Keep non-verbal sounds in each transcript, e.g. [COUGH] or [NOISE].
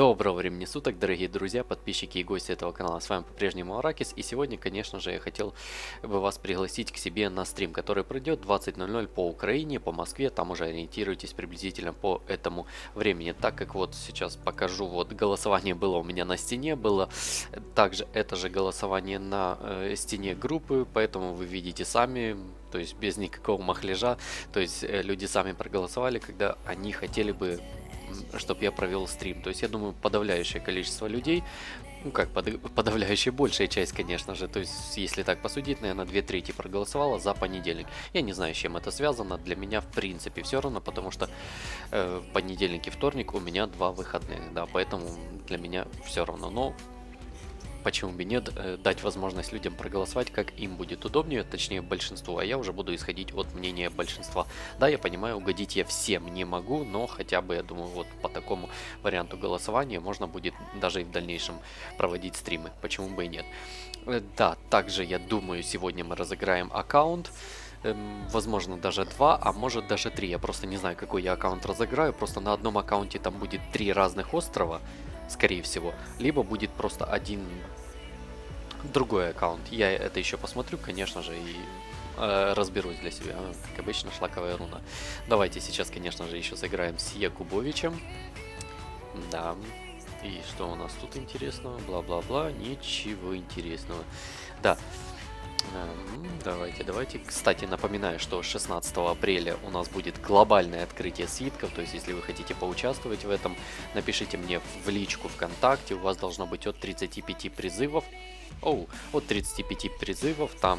Доброго времени суток, дорогие друзья, подписчики и гости этого канала. С вами по-прежнему Аракис. И сегодня, конечно же, я хотел бы вас пригласить к себе на стрим, который пройдет 20.00 по Украине, по Москве. Там уже ориентируйтесь приблизительно по этому времени. Так как вот сейчас покажу, вот голосование было у меня на стене, было также это же голосование на э, стене группы, поэтому вы видите сами, то есть без никакого махляжа. То есть э, люди сами проголосовали, когда они хотели бы чтобы я провел стрим. То есть я думаю, подавляющее количество людей, ну как, под, подавляющая большая часть, конечно же, то есть если так посудить, наверное, две трети проголосовала за понедельник. Я не знаю, с чем это связано, для меня в принципе все равно, потому что э, понедельник и вторник у меня два выходных, да, поэтому для меня все равно. Но почему бы нет, э, дать возможность людям проголосовать, как им будет удобнее, точнее большинству, а я уже буду исходить от мнения большинства. Да, я понимаю, угодить я всем не могу, но хотя бы, я думаю, вот по такому варианту голосования можно будет даже и в дальнейшем проводить стримы, почему бы и нет. Э, да, также, я думаю, сегодня мы разыграем аккаунт, эм, возможно даже два, а может даже три. Я просто не знаю, какой я аккаунт разыграю. Просто на одном аккаунте там будет три разных острова скорее всего. Либо будет просто один другой аккаунт. Я это еще посмотрю, конечно же, и э, разберусь для себя. Как обычно, шлаковая руна. Давайте сейчас, конечно же, еще заиграем с Якубовичем. Да. И что у нас тут интересного? Бла-бла-бла. Ничего интересного. Да. Давайте, давайте. Кстати, напоминаю, что 16 апреля у нас будет глобальное открытие свитков. То есть, если вы хотите поучаствовать в этом, напишите мне в личку ВКонтакте. У вас должно быть от 35 призывов. Оу, от 35 призывов, там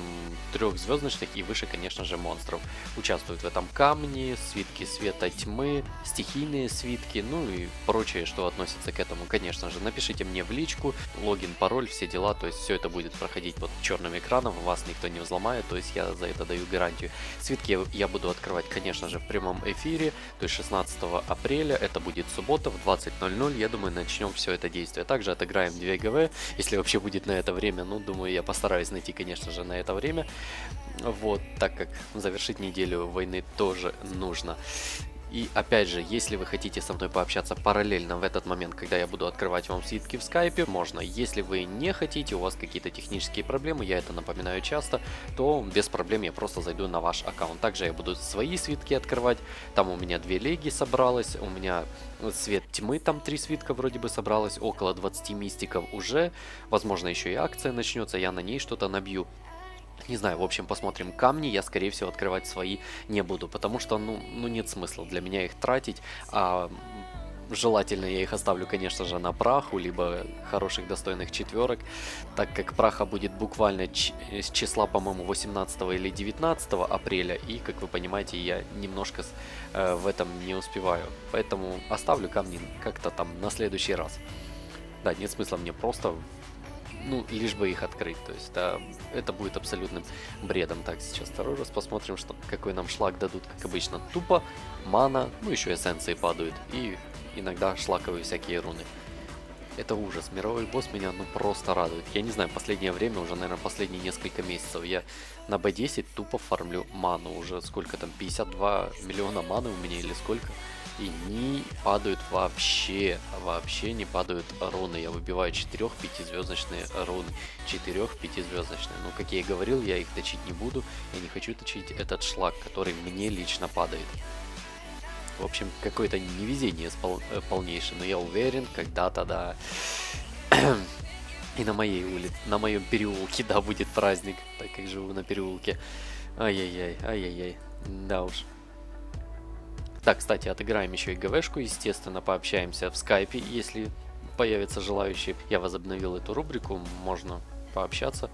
трехзвездочных и выше, конечно же, монстров. Участвуют в этом камни, свитки света тьмы, стихийные свитки, ну и прочее, что относится к этому, конечно же. Напишите мне в личку, логин, пароль, все дела, то есть все это будет проходить под черным экраном, вас никто не взломает, то есть я за это даю гарантию. Свитки я буду открывать, конечно же, в прямом эфире, то есть 16 апреля, это будет суббота в 20.00, я думаю, начнем все это действие. Также отыграем 2 ГВ, если вообще будет на это время время. Ну, думаю, я постараюсь найти, конечно же, на это время. Вот, так как завершить неделю войны тоже нужно. И опять же, если вы хотите со мной пообщаться параллельно в этот момент, когда я буду открывать вам свитки в скайпе, можно. Если вы не хотите, у вас какие-то технические проблемы, я это напоминаю часто, то без проблем я просто зайду на ваш аккаунт. Также я буду свои свитки открывать. Там у меня две леги собралось, у меня свет тьмы, там три свитка вроде бы собралось, около 20 мистиков уже. Возможно, еще и акция начнется, я на ней что-то набью. Не знаю, в общем, посмотрим. Камни я, скорее всего, открывать свои не буду, потому что, ну, ну нет смысла для меня их тратить, а желательно я их оставлю, конечно же, на праху, либо хороших достойных четверок, так как праха будет буквально с числа, по-моему, 18 или 19 апреля, и, как вы понимаете, я немножко э, в этом не успеваю, поэтому оставлю камни как-то там на следующий раз. Да, нет смысла мне просто ну, лишь бы их открыть. То есть, да, это будет абсолютным бредом. Так, сейчас второй раз посмотрим, что, какой нам шлак дадут, как обычно. Тупо, мана, ну, еще эссенции падают. И иногда шлаковые всякие руны. Это ужас. Мировой босс меня, ну, просто радует. Я не знаю, последнее время, уже, наверное, последние несколько месяцев, я на B10 тупо фармлю ману. Уже сколько там, 52 миллиона маны у меня или сколько? И не падают вообще, вообще не падают руны. Я выбиваю 4-5 звездочные руны. 4-5 звездочные. Но, как я и говорил, я их точить не буду. Я не хочу точить этот шлак, который мне лично падает. В общем, какое-то невезение э, полнейшее, но я уверен, когда-то, да, [CLEARS THROAT] и на моей улице, на моем переулке, да, будет праздник, так как живу на переулке. Ай-яй-яй, ай-яй-яй, да уж. Так, кстати, отыграем еще и ГВшку, естественно, пообщаемся в скайпе, если появятся желающие. Я возобновил эту рубрику, можно пообщаться.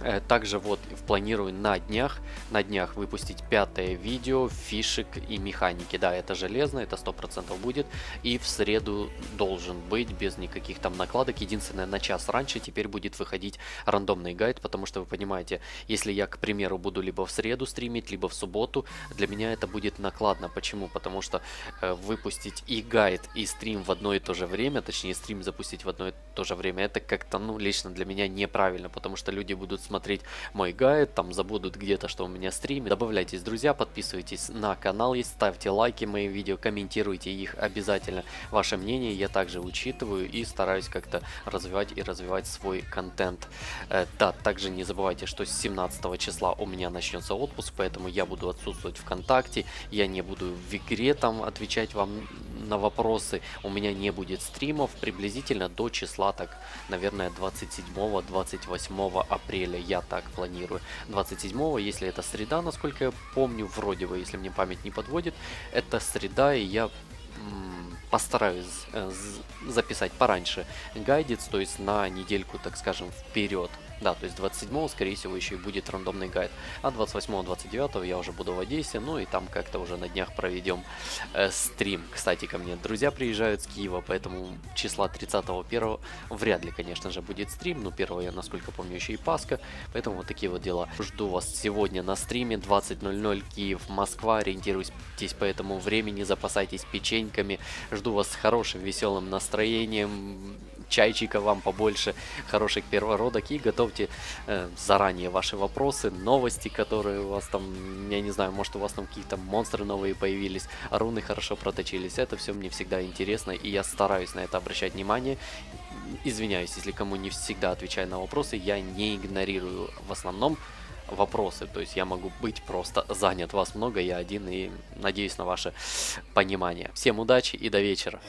Э, также вот планирую на днях, на днях выпустить пятое видео фишек и механики. Да, это железно, это сто процентов будет. И в среду должен быть без никаких там накладок. Единственное, на час раньше теперь будет выходить рандомный гайд, потому что вы понимаете, если я, к примеру, буду либо в среду стримить, либо в субботу, для меня это будет накладно. Почему? Потому что э, выпустить и гайд, и стрим в одно и то же время, точнее стрим запустить в одно и то же время, это как-то, ну, лично для меня неправильно, потому что люди будут смотреть мой гайд, там забудут где-то, что у меня стрим. Добавляйтесь, друзья, подписывайтесь на канал, есть, ставьте лайки моим видео, комментируйте их обязательно. Ваше мнение я также учитываю и стараюсь как-то развивать и развивать свой контент. Э, да, также не забывайте, что с 17 числа у меня начнется отпуск, поэтому я буду отсутствовать ВКонтакте, я не буду в игре там отвечать вам на вопросы, у меня не будет стримов приблизительно до числа, так, наверное, 27-28 апреля, я так планирую. 27, если это среда, насколько я помню, вроде бы, если мне память не подводит, это среда, и я постараюсь э, записать пораньше гайдец, то есть на недельку, так скажем, вперед. Да, то есть 27 скорее всего, еще и будет рандомный гайд. А 28-29 я уже буду в Одессе, ну и там как-то уже на днях проведем э, стрим. Кстати, ко мне друзья приезжают с Киева, поэтому числа 31 вряд ли, конечно же, будет стрим. Но 1 я, насколько помню, еще и Пасха, поэтому вот такие вот дела. Жду вас сегодня на стриме 20.00 Киев, Москва. Ориентируйтесь по этому времени, запасайтесь печеньками. Жду вас с хорошим, веселым настроением чайчика вам побольше, хороших первородок и готовьте э, заранее ваши вопросы, новости, которые у вас там, я не знаю, может у вас там какие-то монстры новые появились, руны хорошо проточились, это все мне всегда интересно и я стараюсь на это обращать внимание. Извиняюсь, если кому не всегда отвечаю на вопросы, я не игнорирую в основном вопросы. То есть я могу быть просто занят. Вас много, я один и надеюсь на ваше понимание. Всем удачи и до вечера.